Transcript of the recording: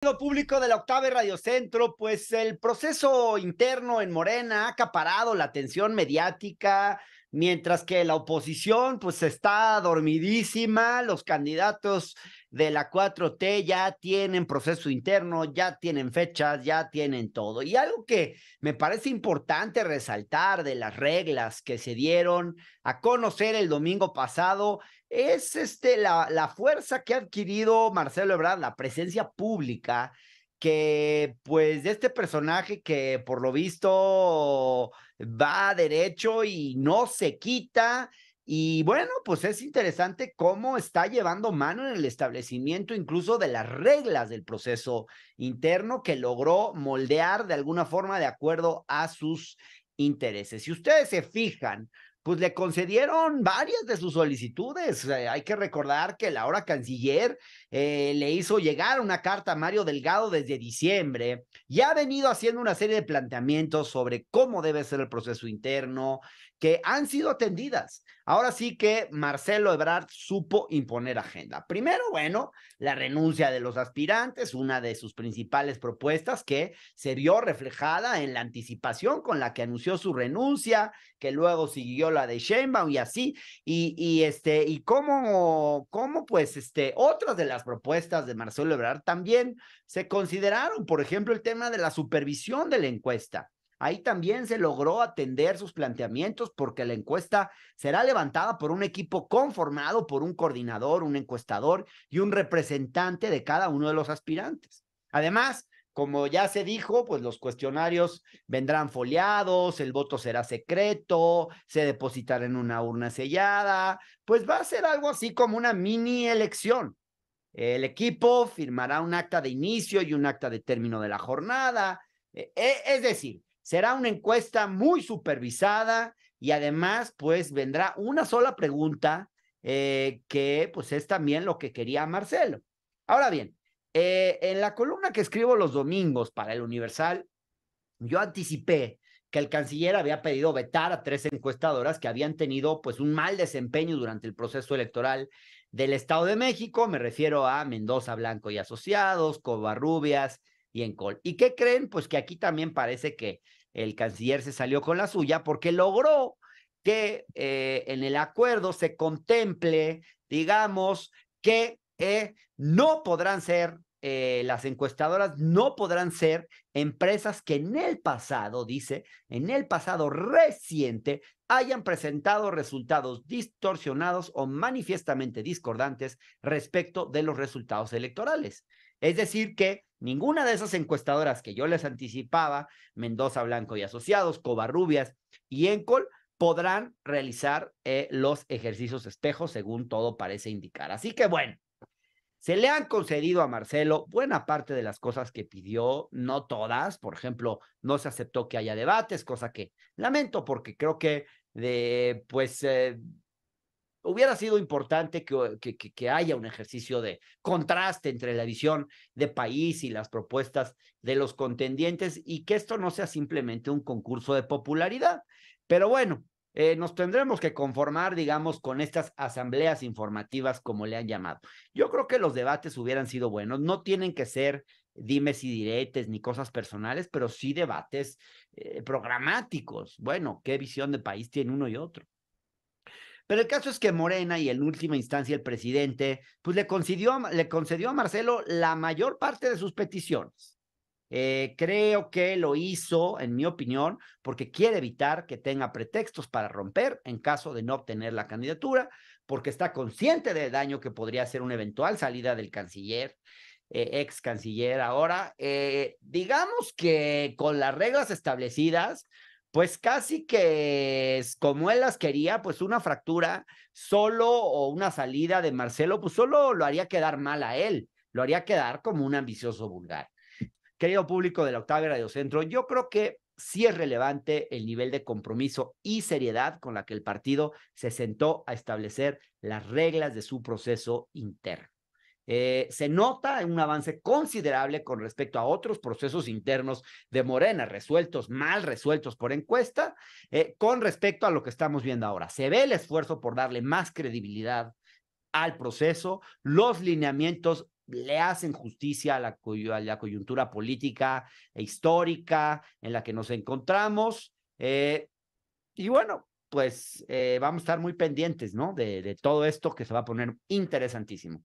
público de la Octava Radio Centro, pues el proceso interno en Morena ha acaparado la atención mediática, mientras que la oposición pues está dormidísima, los candidatos de la 4T ya tienen proceso interno, ya tienen fechas, ya tienen todo. Y algo que me parece importante resaltar de las reglas que se dieron a conocer el domingo pasado es este, la, la fuerza que ha adquirido Marcelo Ebrard, la presencia pública, que pues de este personaje que por lo visto va derecho y no se quita. Y bueno, pues es interesante cómo está llevando mano en el establecimiento incluso de las reglas del proceso interno que logró moldear de alguna forma de acuerdo a sus intereses. Si ustedes se fijan, pues le concedieron varias de sus solicitudes. hay que recordar que la hora canciller eh, le hizo llegar una carta a Mario Delgado desde diciembre y ha venido haciendo una serie de planteamientos sobre cómo debe ser el proceso interno, que han sido atendidas. Ahora sí que Marcelo Ebrard supo imponer agenda. Primero, bueno, la renuncia de los aspirantes, una de sus principales propuestas que se vio reflejada en la anticipación con la que anunció su renuncia, que luego siguió la de Sheinbaum y así, y, y este, y cómo, cómo pues, este, otras de las propuestas de Marcelo Ebrard también se consideraron, por ejemplo, el tema de la supervisión de la encuesta. Ahí también se logró atender sus planteamientos porque la encuesta será levantada por un equipo conformado por un coordinador, un encuestador y un representante de cada uno de los aspirantes. Además, como ya se dijo, pues los cuestionarios vendrán foliados, el voto será secreto, se depositará en una urna sellada, pues va a ser algo así como una mini elección. El equipo firmará un acta de inicio y un acta de término de la jornada. E, e, es decir, Será una encuesta muy supervisada y además, pues vendrá una sola pregunta eh, que pues es también lo que quería Marcelo. Ahora bien, eh, en la columna que escribo los domingos para el Universal, yo anticipé que el canciller había pedido vetar a tres encuestadoras que habían tenido pues un mal desempeño durante el proceso electoral del Estado de México, me refiero a Mendoza Blanco y Asociados, Covarrubias y Encol. ¿Y qué creen? Pues que aquí también parece que el canciller se salió con la suya porque logró que eh, en el acuerdo se contemple, digamos, que eh, no podrán ser, eh, las encuestadoras no podrán ser empresas que en el pasado, dice, en el pasado reciente, hayan presentado resultados distorsionados o manifiestamente discordantes respecto de los resultados electorales. Es decir, que ninguna de esas encuestadoras que yo les anticipaba, Mendoza Blanco y Asociados, Covarrubias y Encol, podrán realizar eh, los ejercicios espejos según todo parece indicar. Así que bueno, se le han concedido a Marcelo buena parte de las cosas que pidió, no todas, por ejemplo, no se aceptó que haya debates, cosa que lamento porque creo que de, pues eh, hubiera sido importante que, haya un ejercicio de contraste entre la visión de país y las propuestas de los contendientes y que esto no sea simplemente un concurso de popularidad. Pero bueno, eh, nos tendremos que conformar, digamos, con estas asambleas informativas, como le han llamado. Yo creo que los debates hubieran sido buenos, no tienen que ser dimes y diretes ni cosas personales, pero sí debates eh, programáticos. Bueno, ¿qué visión de país tiene uno y otro? Pero el caso es que Morena y en última instancia el presidente, pues le concedió, le concedió a Marcelo la mayor parte de sus peticiones. Eh, creo que lo hizo, en mi opinión, porque quiere evitar que tenga pretextos para romper en caso de no obtener la candidatura, porque está consciente del daño que podría ser una eventual salida del canciller, eh, ex canciller. Ahora, eh, digamos que con las reglas establecidas, pues casi que como él las quería, pues una fractura solo o una salida de Marcelo, pues solo lo haría quedar mal a él, lo haría quedar como un ambicioso vulgar. Querido público de la Octava Radio Centro, yo creo que sí es relevante el nivel de compromiso y seriedad con la que el partido se sentó a establecer las reglas de su proceso interno. Eh, se nota un avance considerable con respecto a otros procesos internos de Morena, resueltos, mal resueltos por encuesta, eh, con respecto a lo que estamos viendo ahora. Se ve el esfuerzo por darle más credibilidad al proceso, los lineamientos le hacen justicia a la, coyuntura política e histórica en la que nos encontramos. Eh, y bueno, pues vamos a estar muy pendientes, ¿no? De todo esto que se va a poner interesantísimo.